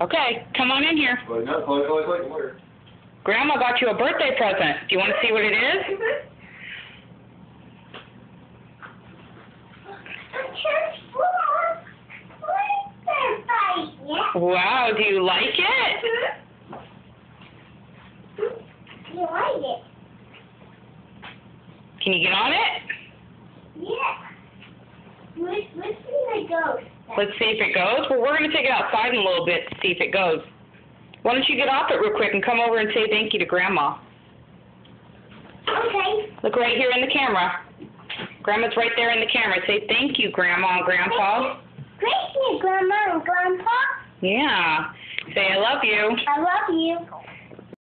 Okay, come on in here. Wait, no, wait, wait, wait, where? Grandma got you a birthday present. Do you want to see what it is? Wow, do you like it? You like it? Can you get on it? Yeah. Let's, let's see how it goes. Let's see if it goes. Well, we're going to take it outside in a little bit to see if it goes. Why don't you get off it real quick and come over and say thank you to Grandma? Okay. Look right here in the camera. Grandma's right there in the camera. Say thank you, Grandma and Grandpa. Great, Grandma and Grandpa. Yeah. Say I love you. I love you.